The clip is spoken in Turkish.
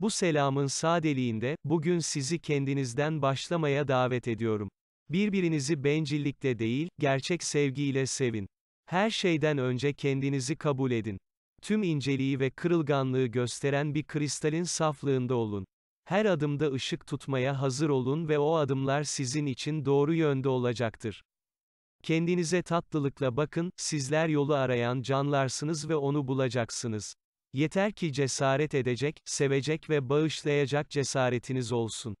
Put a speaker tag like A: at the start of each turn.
A: Bu selamın sadeliğinde, bugün sizi kendinizden başlamaya davet ediyorum. Birbirinizi bencillikle değil, gerçek sevgiyle sevin. Her şeyden önce kendinizi kabul edin. Tüm inceliği ve kırılganlığı gösteren bir kristalin saflığında olun. Her adımda ışık tutmaya hazır olun ve o adımlar sizin için doğru yönde olacaktır. Kendinize tatlılıkla bakın, sizler yolu arayan canlarsınız ve onu bulacaksınız. Yeter ki cesaret edecek, sevecek ve bağışlayacak cesaretiniz olsun.